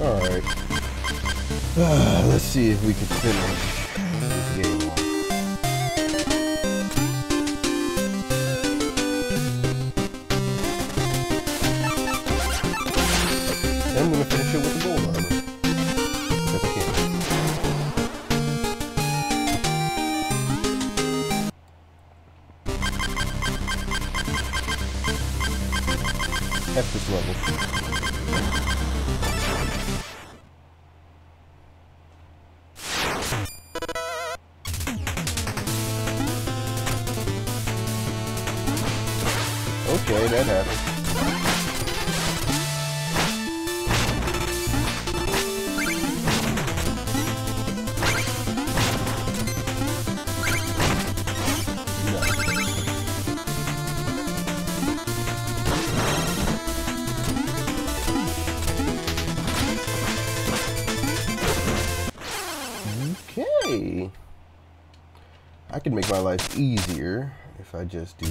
Alright. Uh, let's see if we can finish life easier if I just do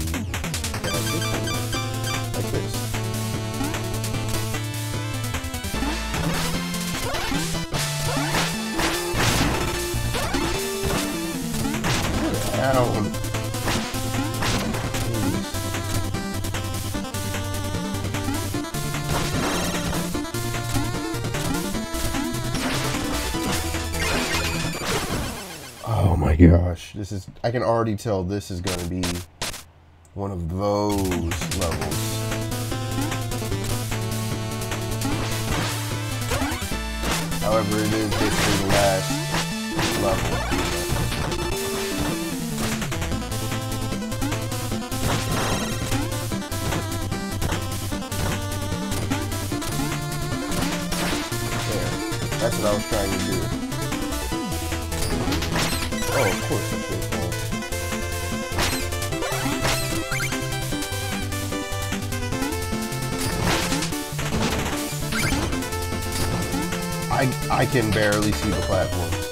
this is, I can already tell this is going to be one of those levels. However, it is basically the last level. That's what I was trying to do. Oh, of course I can barely see the platforms.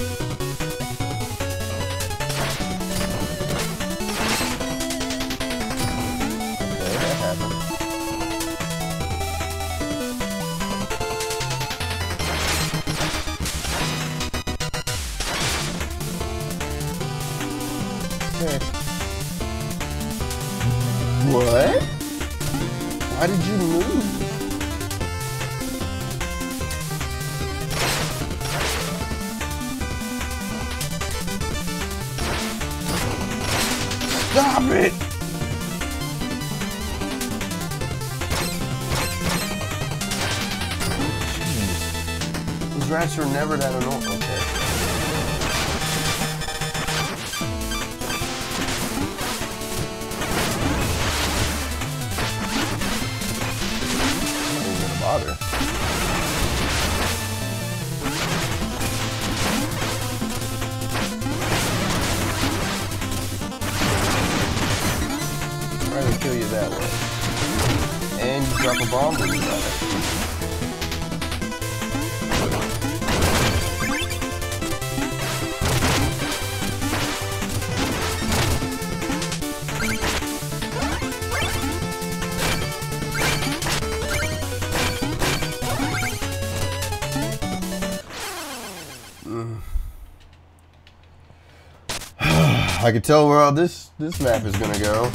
I can tell where all this this map is gonna go.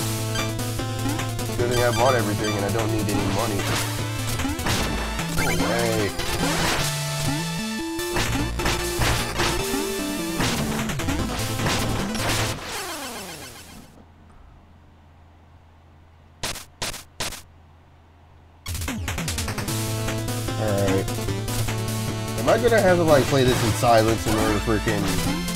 Good thing I bought everything and I don't need any money. No way. Alright. Am I gonna have to like play this in silence in order to freaking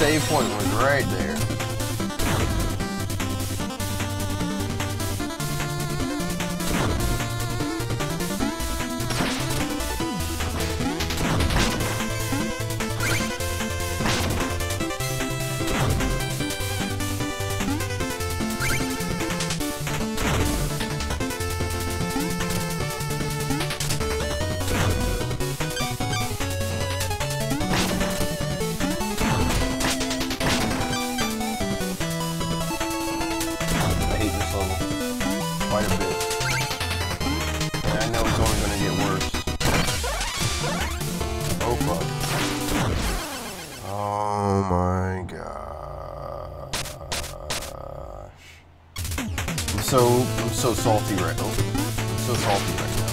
save point was right there. Salty right now. I'm so salty right now.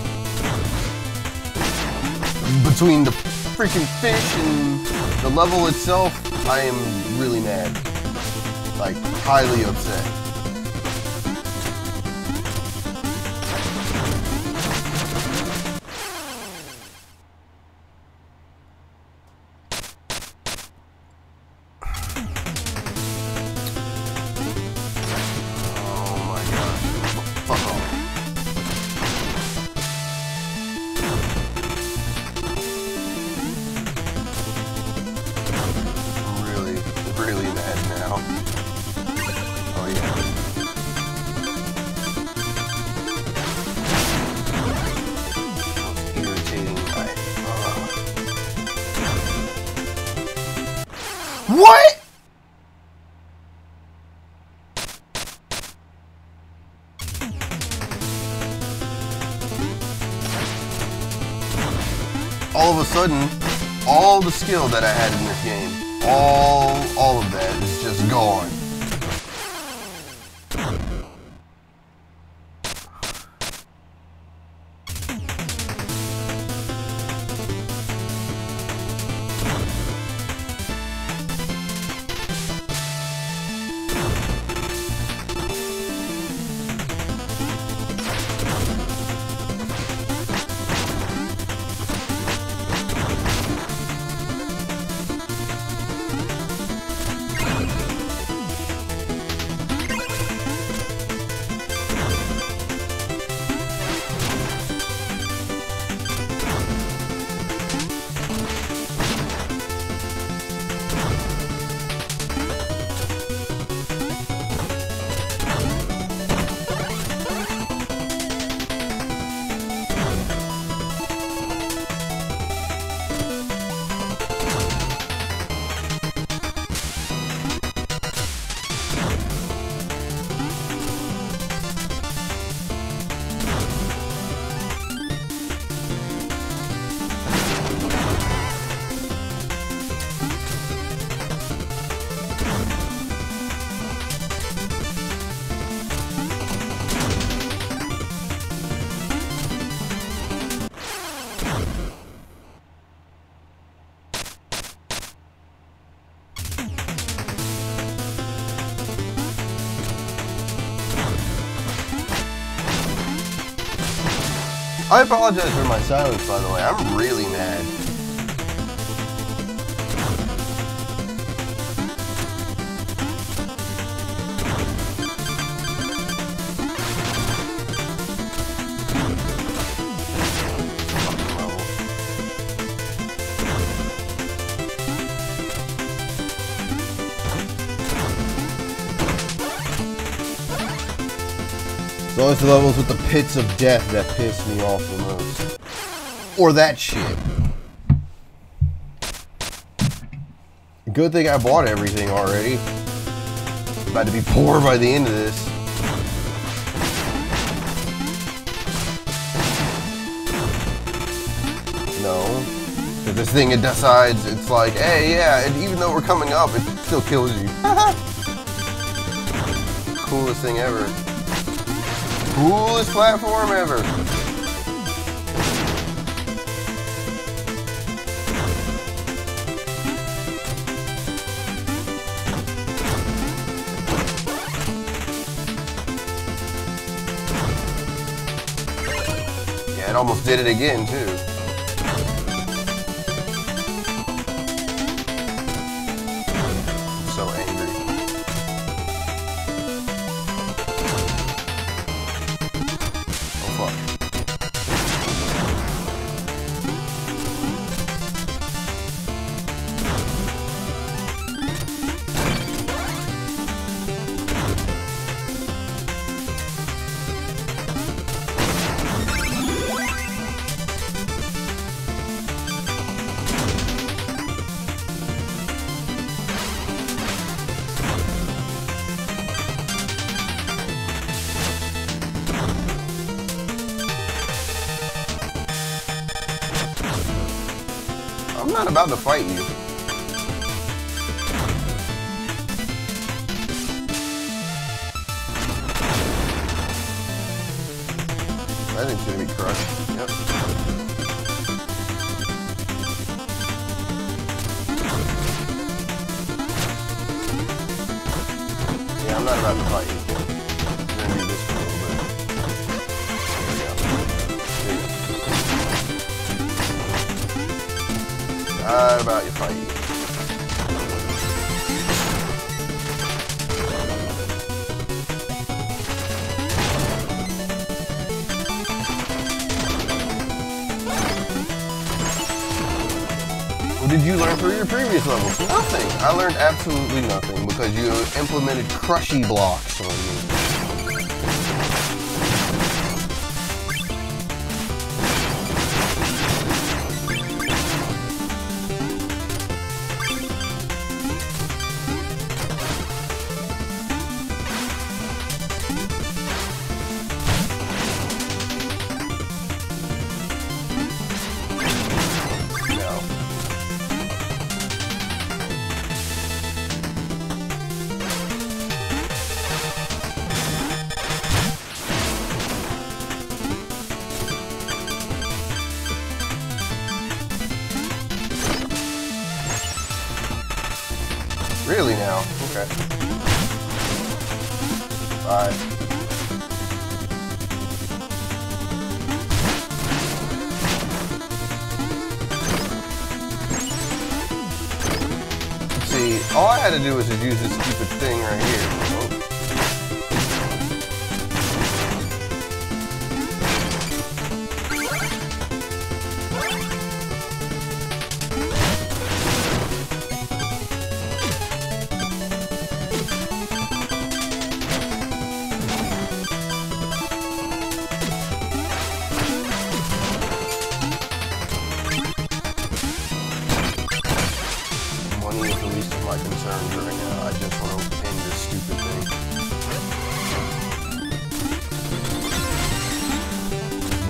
Between the freaking fish and the level itself, I am really mad. Like highly upset. What? all of a sudden, all the skill that I had in this game, all I apologize for my silence, by the way. I'm really The levels with the pits of death that piss me off the most. Or that shit. Good thing I bought everything already. about to be poor by the end of this. No. If this thing it decides it's like, hey, yeah, and even though we're coming up, it still kills you. Coolest thing ever. Coolest platform ever. Yeah, it almost did it again, too. What did you learn for your previous levels? Nothing. I learned absolutely nothing because you implemented crushy blocks on me.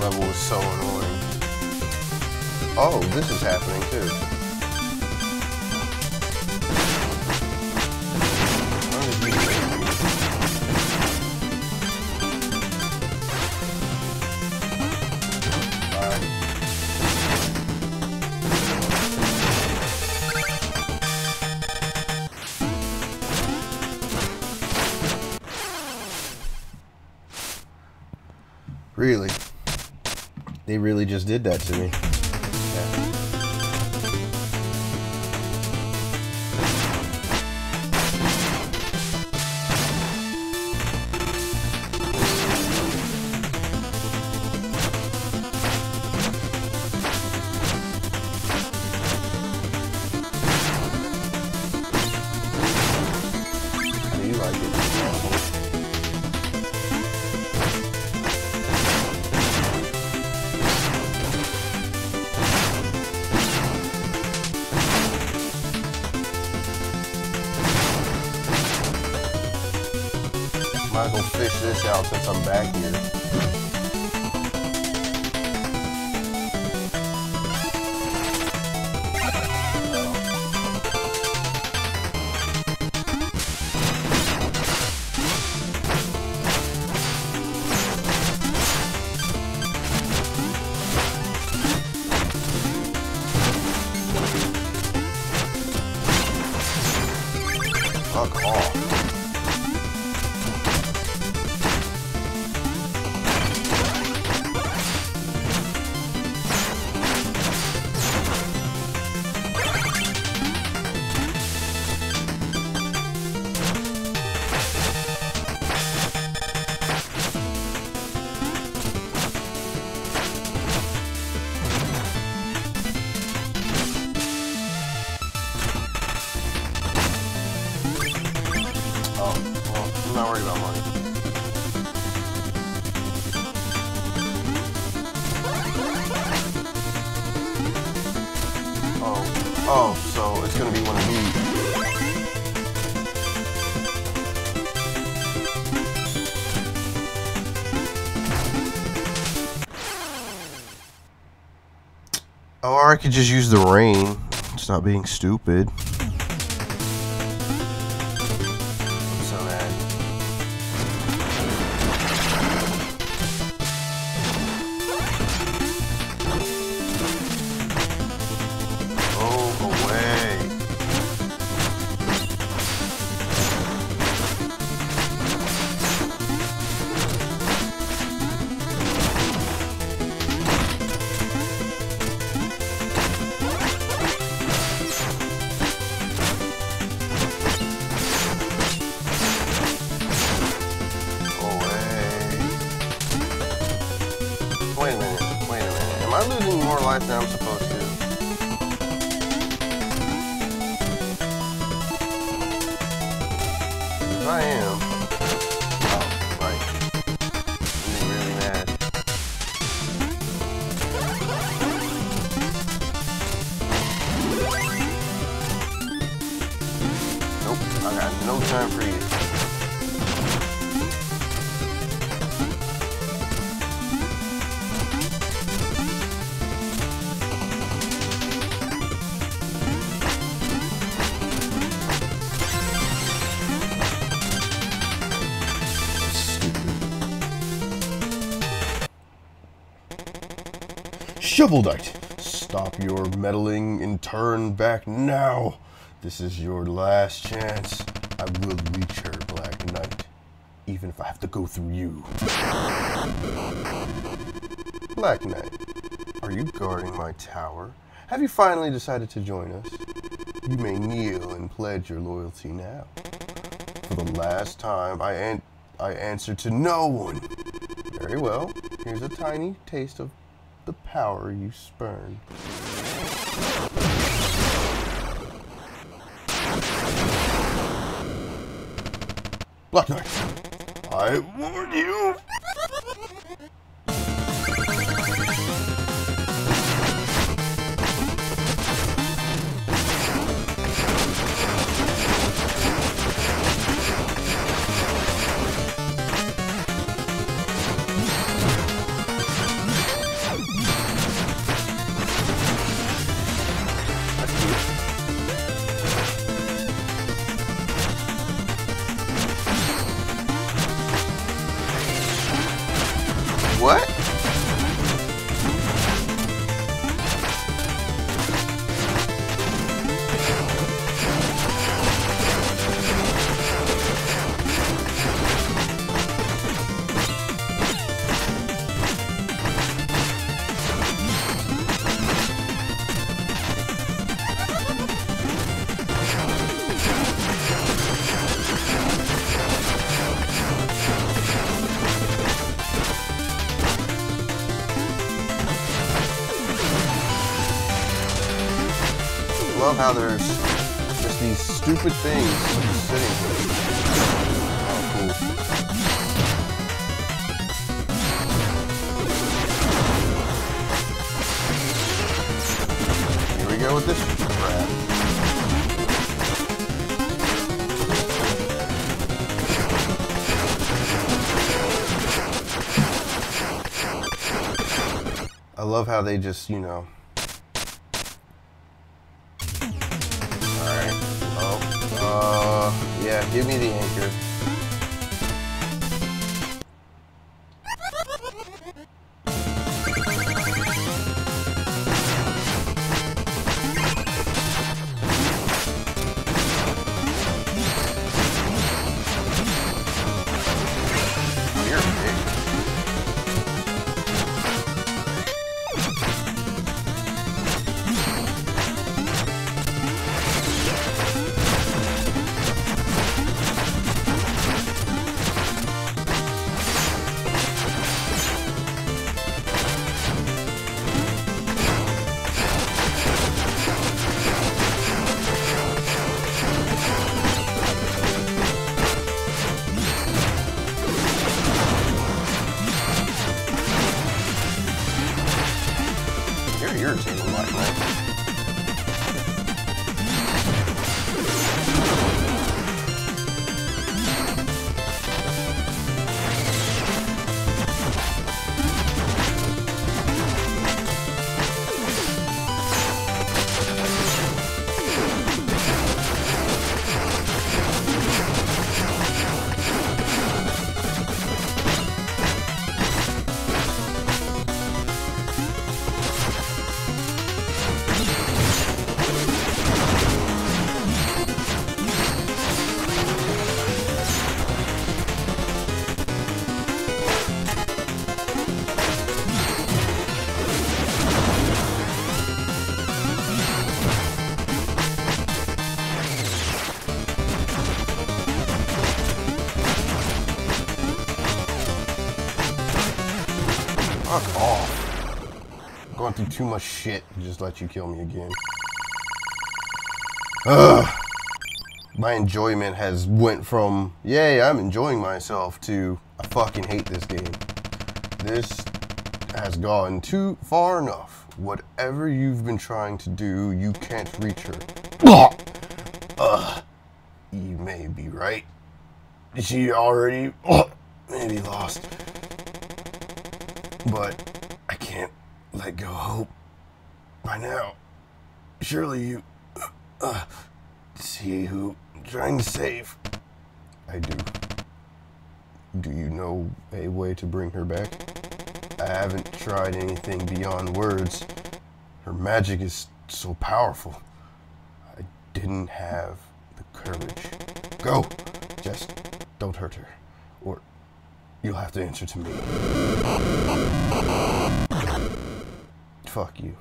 Level so annoying. Oh, this is happening too. Really just did that to me. Could just use the rain. It's not being stupid. Shovel Knight, stop your meddling and turn back now. This is your last chance. I will reach her, Black Knight, even if I have to go through you. Black Knight, are you guarding my tower? Have you finally decided to join us? You may kneel and pledge your loyalty now. For the last time, I, an I answer to no one. Very well, here's a tiny taste of the power you spurn. Black Knight, I warn you! How they just, you know. Too much shit to just let you kill me again. Ugh. My enjoyment has went from, yay, I'm enjoying myself, to, I fucking hate this game. This has gone too far enough. Whatever you've been trying to do, you can't reach her. Ugh. You may be right. She already maybe lost. But I can't let go hope. By now, surely you uh, see who I'm trying to save. I do. Do you know a way to bring her back? I haven't tried anything beyond words. Her magic is so powerful. I didn't have the courage. Go! Just don't hurt her, or you'll have to answer to me. Fuck you.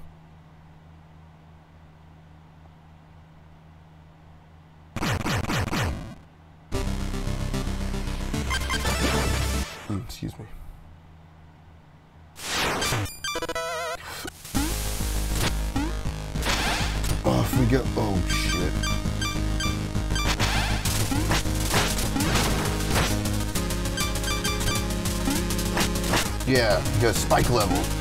Mm, Excuse me. Off we go. Oh shit. Yeah, go spike level.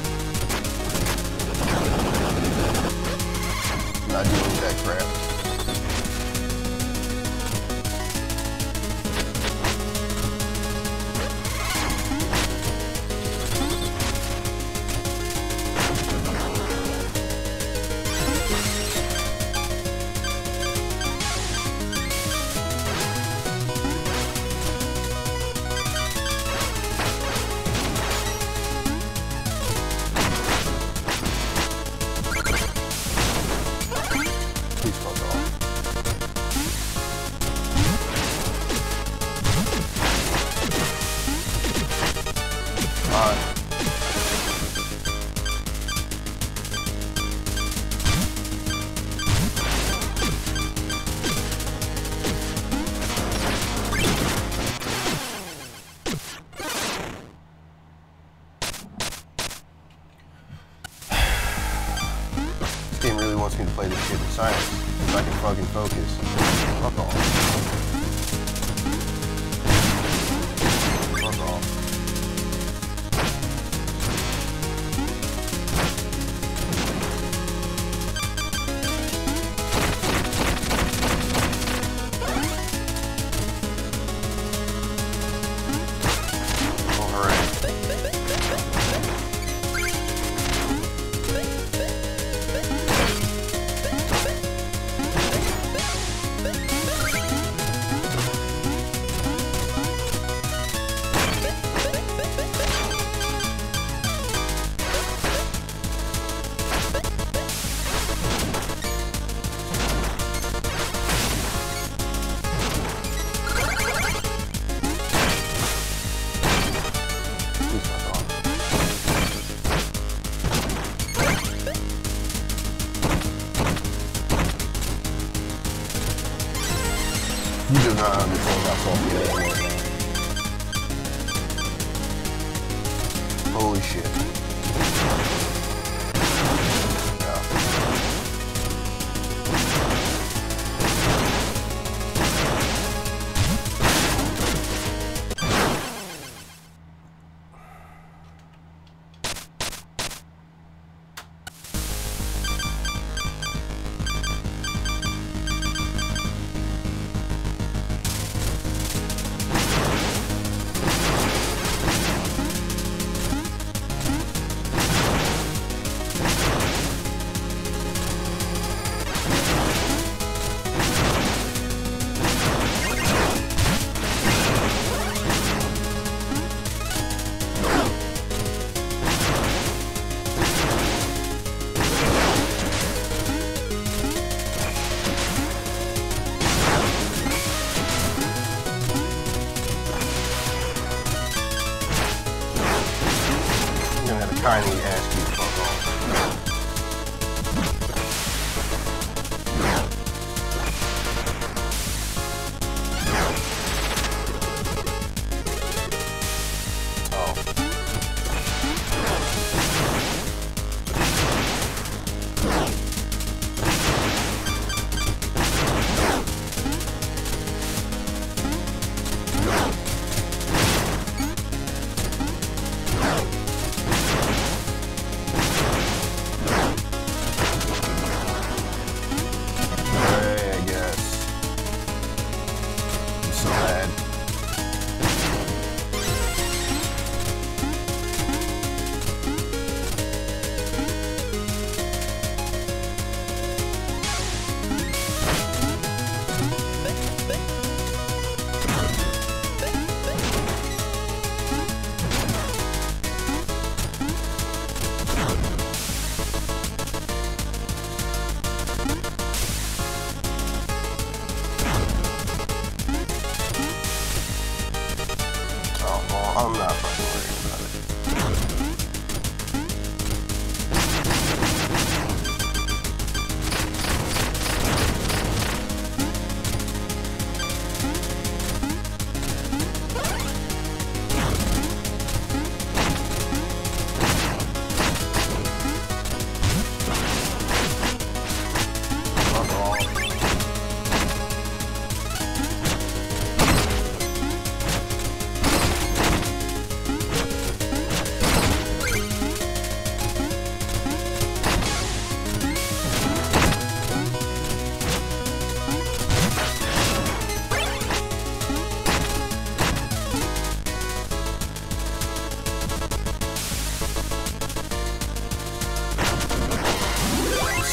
You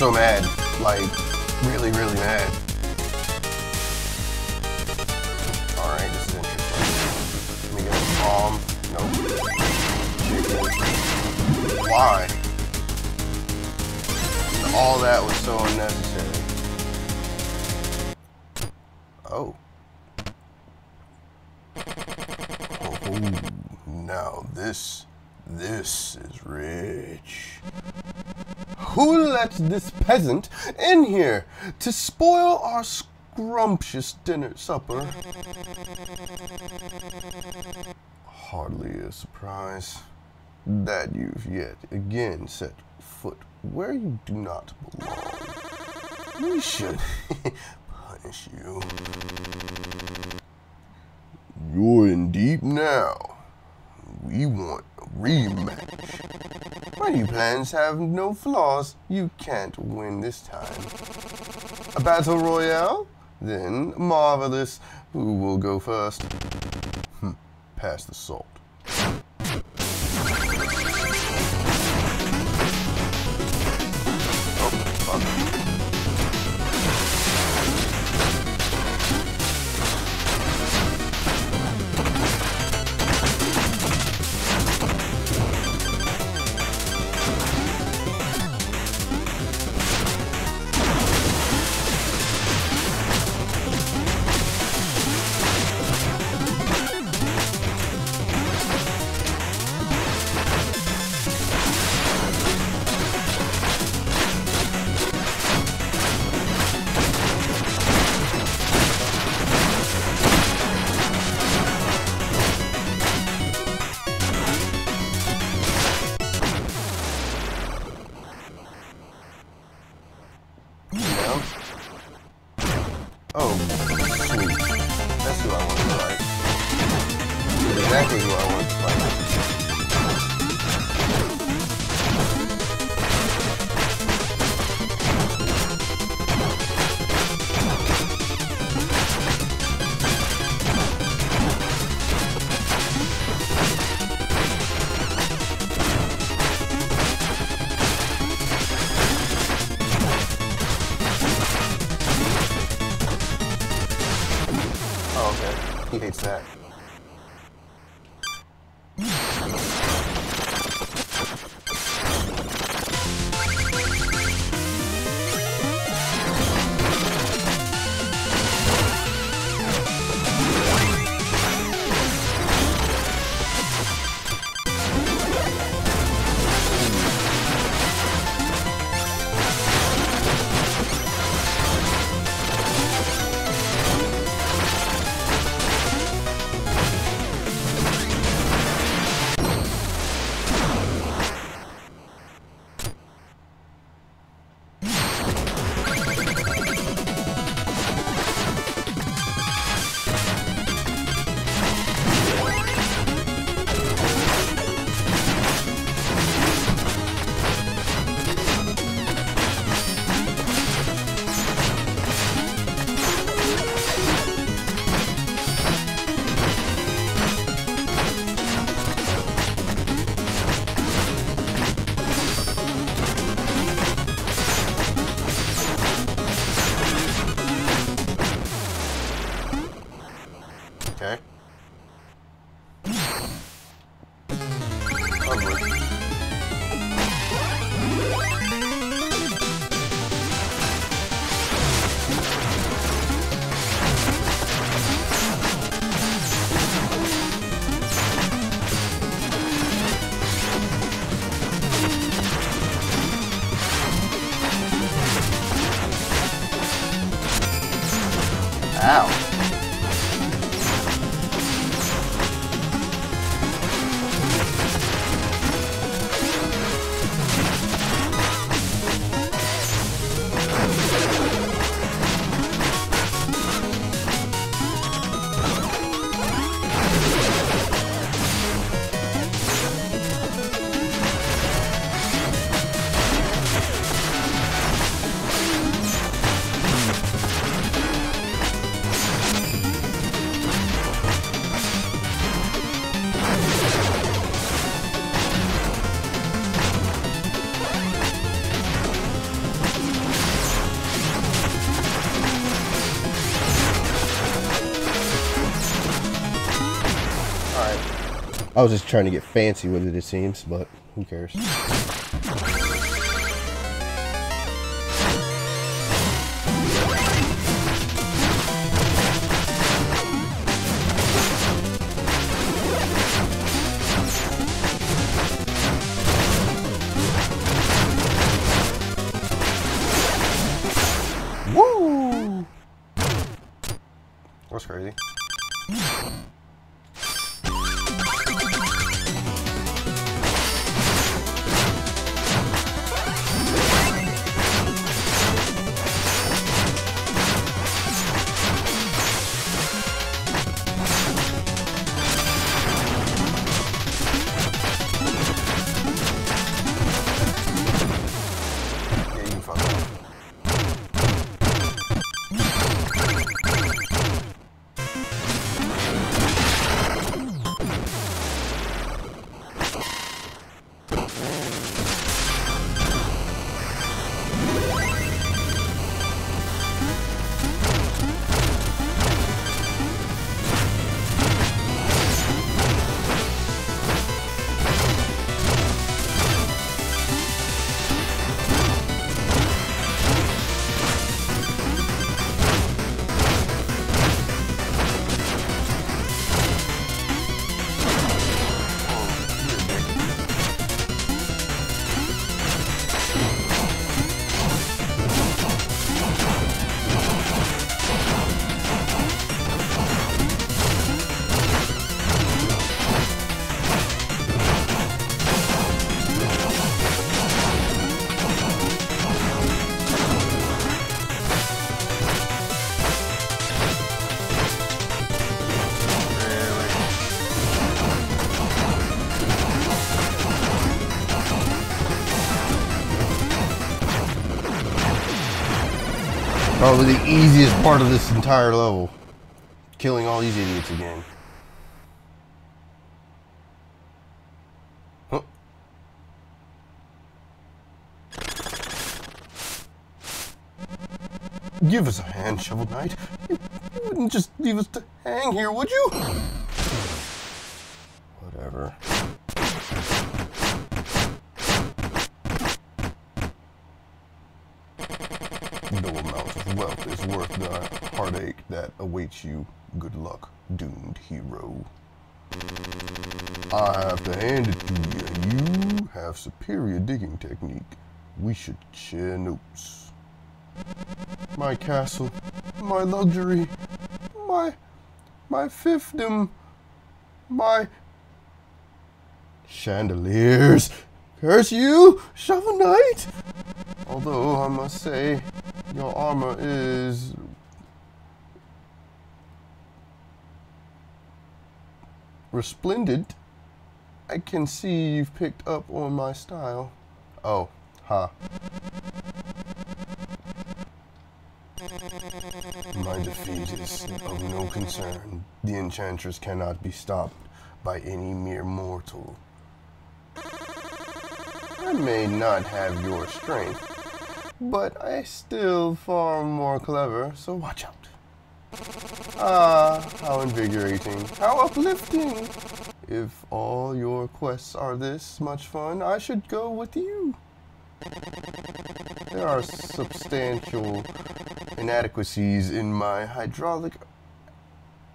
so mad. Let this peasant in here to spoil our scrumptious dinner supper? Hardly a surprise that you've yet again set foot where you do not belong. We should punish you. You're in deep now. We want a rematch. Your plans have no flaws, you can't win this time. A battle royale? Then marvelous. Who will go first? Hmm, Pass the salt. He hates that. I was just trying to get fancy with it, it seems, but who cares? Probably the easiest part of this entire level. Killing all these idiots again. Huh. Give us a hand, Shovel Knight. You, you wouldn't just leave us to hang here, would you? Whatever. No amount of wealth is worth the heartache that awaits you. Good luck, doomed hero. I have to hand it to you. You have superior digging technique. We should share notes. My castle, my luxury, my my fiefdom, my chandeliers. Curse you, Shovel Knight! Although I must say, your armor is resplendent. I can see you've picked up on my style. Oh, ha. My defeat is of no concern. The Enchantress cannot be stopped by any mere mortal. I may not have your strength, but I still far more clever, so watch out. Ah, how invigorating, how uplifting. If all your quests are this much fun, I should go with you. There are substantial inadequacies in my hydraulic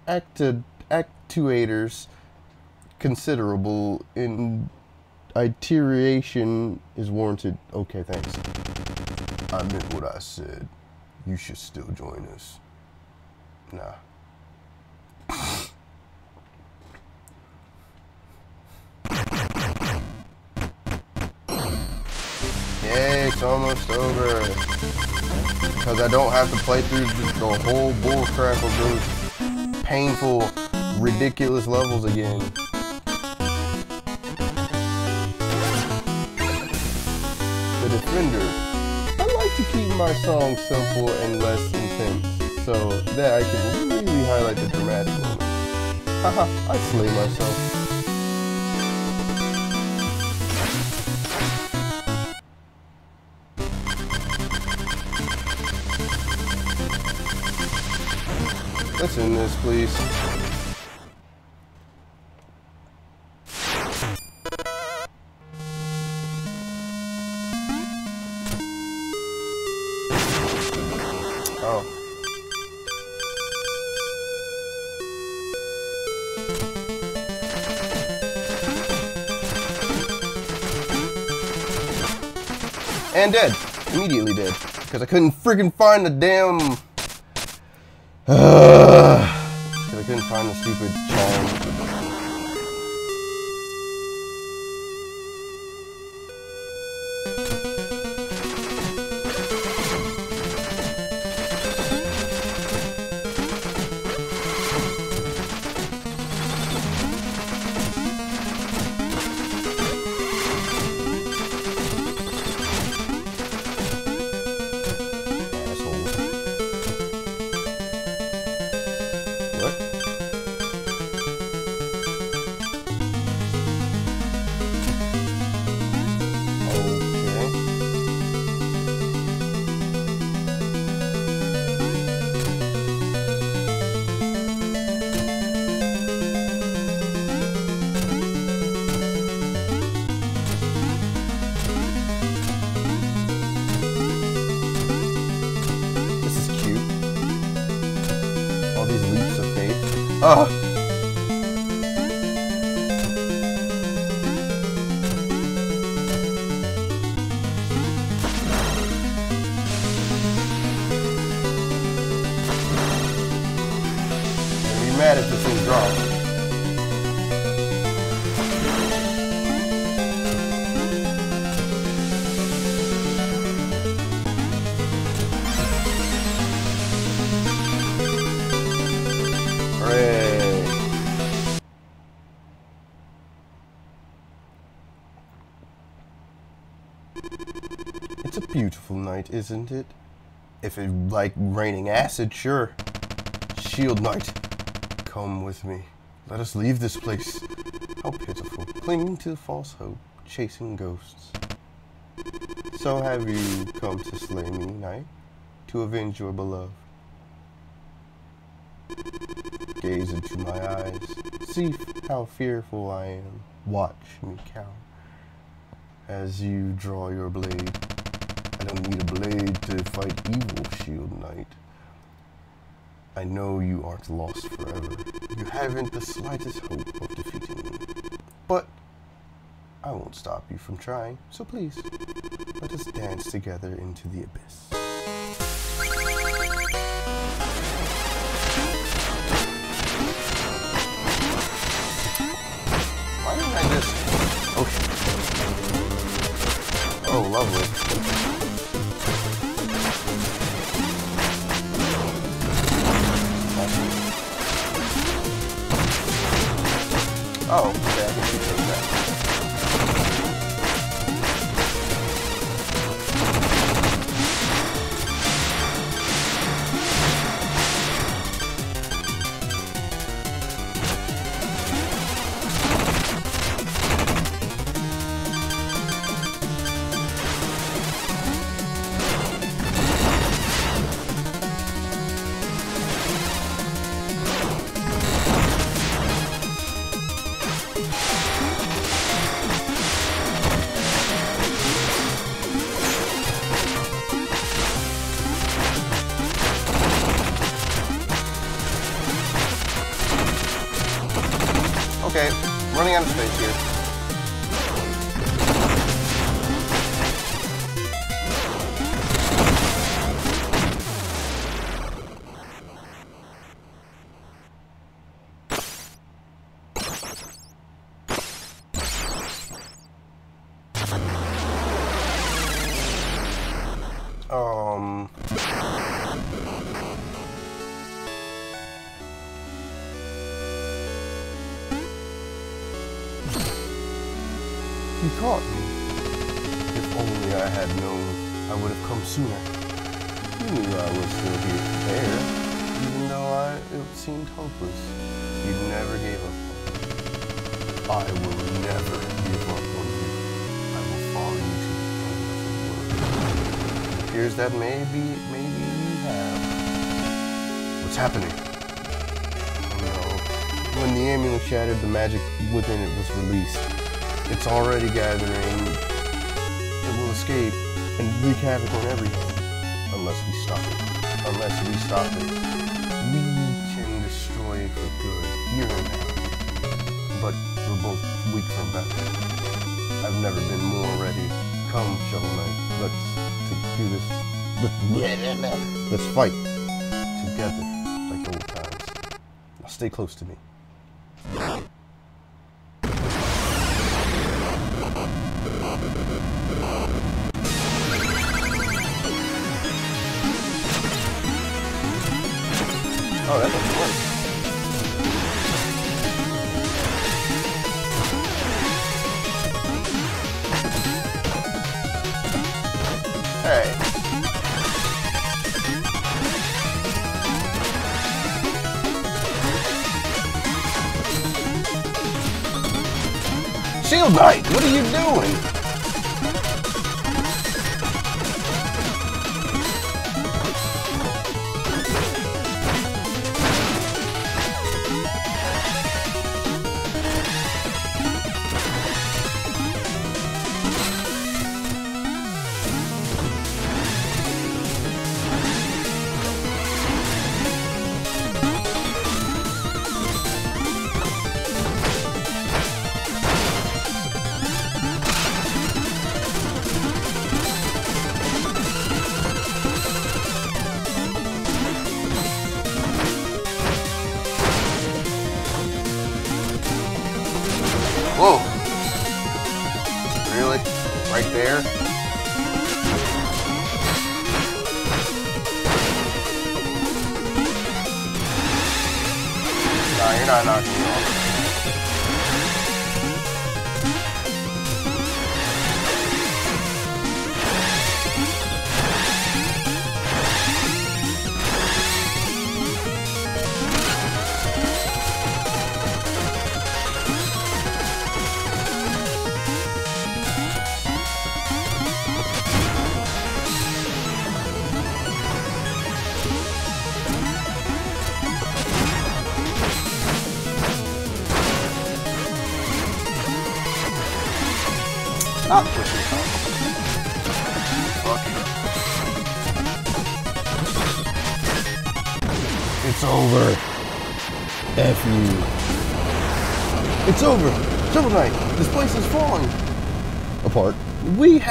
actu actuators. Considerable in iteration is warranted. Okay, thanks. I meant what I said. You should still join us. Nah. Yay, it's almost over. Because I don't have to play through the whole bullcrap of those painful, ridiculous levels again. The Defender. To keep my songs simple and less intense, so that I can really highlight the dramatic moments. Haha, I slay myself. Let's end this, please. And dead. Immediately dead. Because I couldn't freaking find the damn... Because I couldn't find the stupid charm. 아. Isn't it? If it like raining acid, sure. Shield Knight, come with me. Let us leave this place. How pitiful, clinging to false hope, chasing ghosts. So have you come to slay me, knight, to avenge your beloved? Gaze into my eyes, see how fearful I am. Watch me cower as you draw your blade. I don't need a blade to fight evil, Shield Knight. I know you aren't lost forever. You haven't the slightest hope of defeating me. But I won't stop you from trying, so please, let us dance together into the abyss. Why didn't I just... Oh lovely. Oh, okay, caught me. If only I had known, I would have come sooner. You knew I was still here, there, even though I it seemed hopeless. You never gave up. I will never give up on you. I will follow you to the end of the world. It appears that maybe, maybe you have. What's happening? When the amulet shattered, the magic within it was released. It's already gathering. It will escape and wreak havoc on everything. Unless we stop it. Unless we stop it. We can destroy it for good, here and now. But we're both weak from battle. I've never been more ready. Come, Shovel Knight. Let's do this. Let's, let's fight together like old times. Now stay close to me.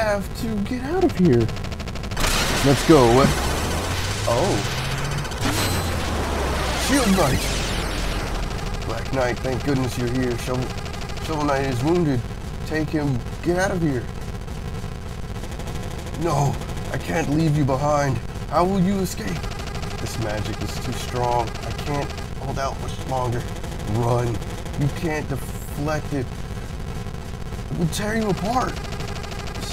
Have to get out of here. Let's go. What? Oh. Shield Knight. Black Knight, thank goodness you're here. Shovel, Shovel Knight is wounded. Take him. Get out of here. No, I can't leave you behind. How will you escape? This magic is too strong. I can't hold out much longer. Run. You can't deflect it. It will tear you apart.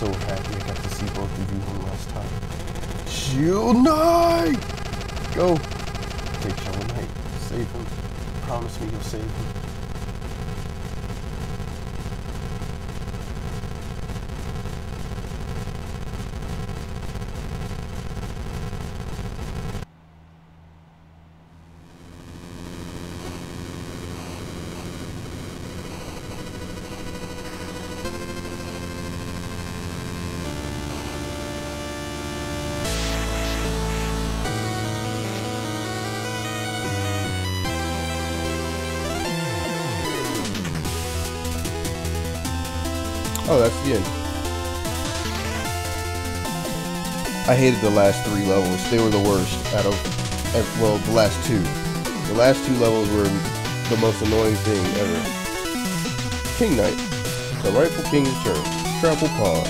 So happy I got to see both of you one last time. Shield Knight! Go. Take Shovel Knight. Save him. Promise me you'll save him. I hated the last three levels. They were the worst out of, well, the last two. The last two levels were the most annoying thing ever. King Knight. The rightful king returns. Troupple Pond.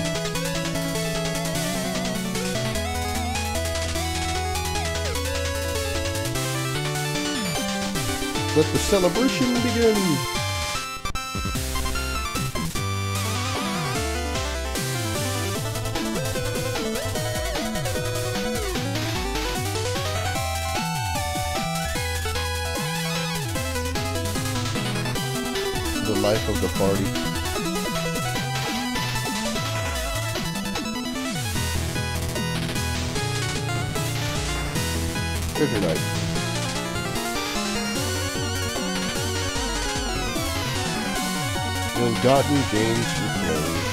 Let the celebration begin! The party. Trigger Knight. Ill-gotten gains.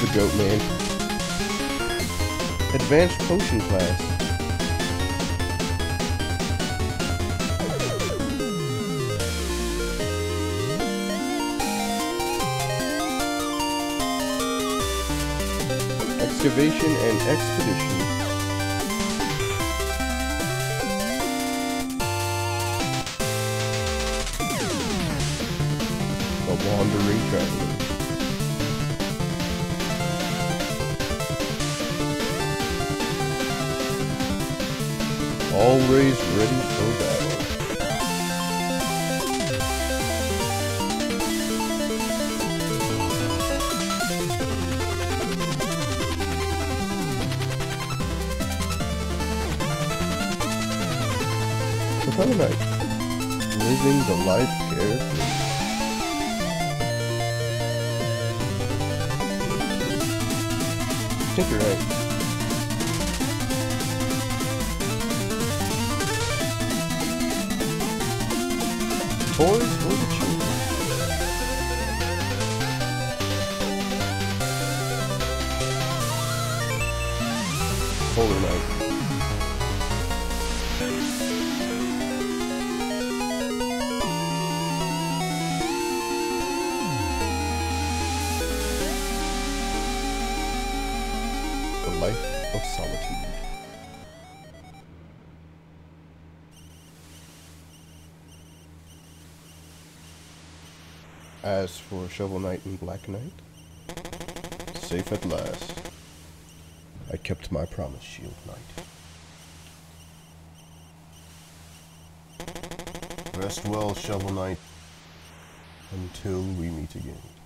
The goat man. Advanced potion class. Excavation and expedition. Always ready for battle. Living the life carefree. Tinker Knight. Toys Polar Knight. The Life of Solitude. As for Shovel Knight and Black Knight, safe at last. I kept my promise, Shield Knight. Rest well, Shovel Knight, until we meet again.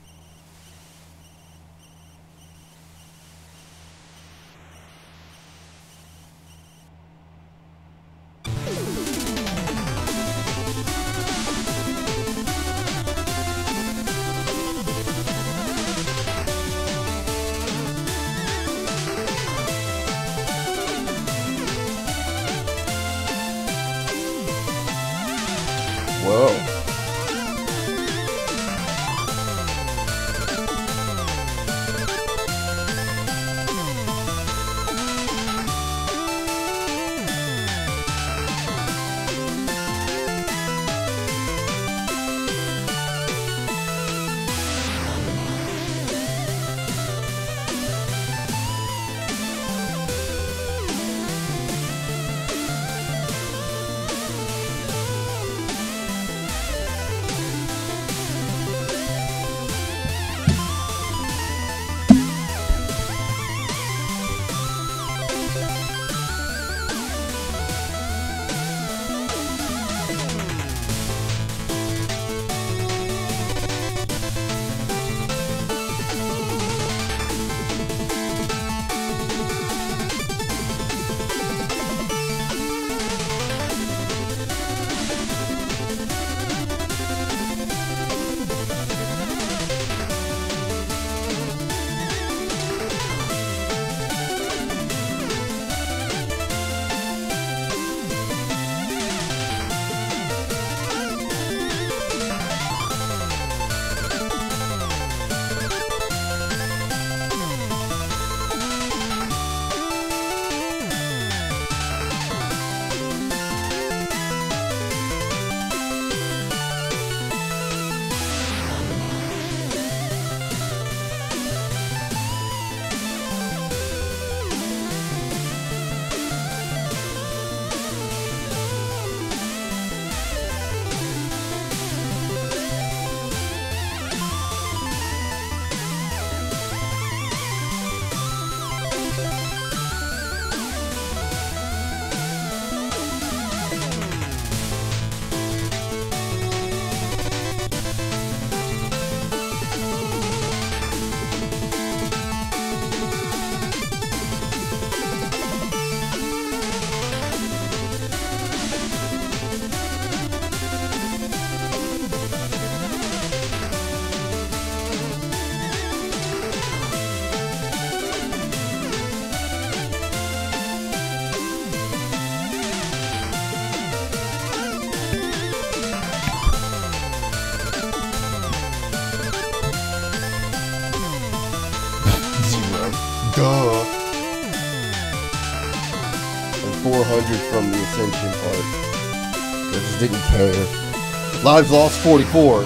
Lives lost 44.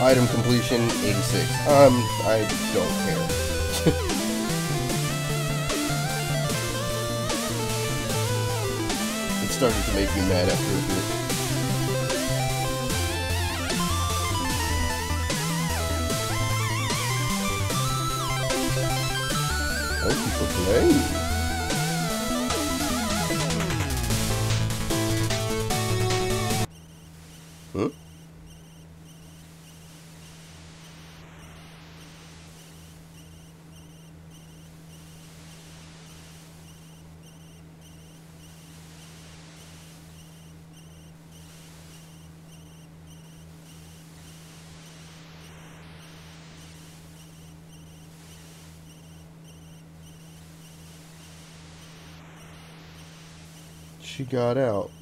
Item completion 86. Um, I don't care. it started to make me mad after a bit. Thank you for playing. She got out.